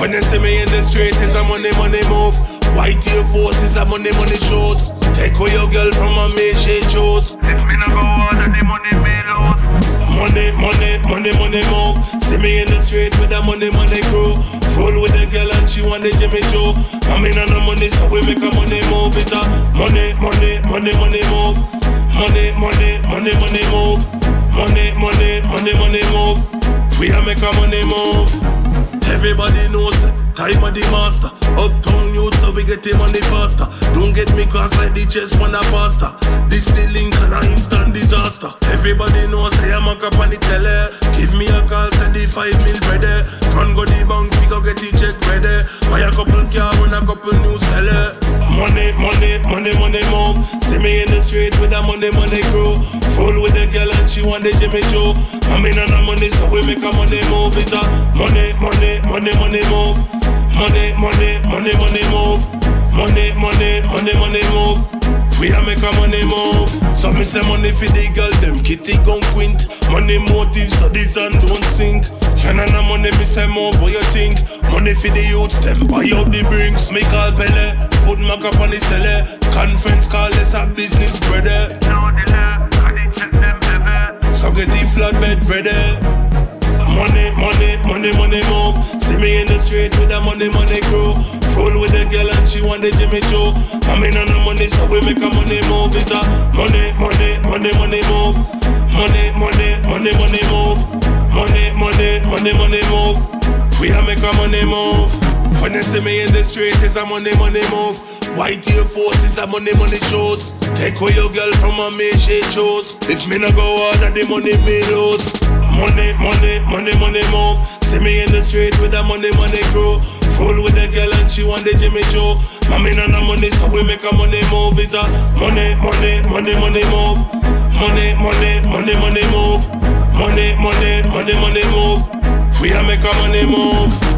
When they see me in the street, it's a money, money move. White Air Force is a money, money shows. Take away your girl from a me, she chose. If me no go then the money me lose. Money, money, money, money move. See me in the street with a money, money crew. Full with the girl and she want the Jimmy. I'm in on the money, so we make a money move. It's a money, money, money, money move. Money, money, money, money move. Money, money, money, money move. We a make a money move. Everybody knows it. Time of the master. Uptown youth, so we get him money faster. Don't get me cross like the chess man a pasta. This the link and a instant disaster. Everybody knows I am a cap on the tele. Give me a call, send the five mil ready. Front go the bank, we go get the check ready. Buy a couple car, when a couple new seller. Money, money, money, money move. See me in the street with a money, money crew. Full with the girl and she want the Jimmy Choo. I'm in on the money, so we make a money move. It's a money, Money, money, money, move. We a make a money move. So me say money for the girl, them kitty gon' quint. Money motive, so this and don't sink. Can I no money, me say more what you think. Money for the youths, them buy out the brinks. Me call Pele, put my cup on the cellar. Conference call, let's business, brother. No delay, check them heavy. So get the flatbed ready. Money, money, money, money move. See me in the street with a money, money crew. Girl and she want the Jimmy Choo. In on the money, so we make a money move. It's a money, money, money, money move. Money, money, money, money move. Money, money, money, money move. We a make a money move. When they see me in the street, it's a money, money move. White Air Force is a money, money shows. Take away your girl from a me, she chose. If me no go out, the money me lose. Money, money, money, money move. See me in the street with a money, money crew. Full with the girl she want the Jimmy Choo. Mommy on the money, so we make a money move. It's a money, money, money, money move. Money, money, money, money move. Money, money, money, money move. We a make a money move.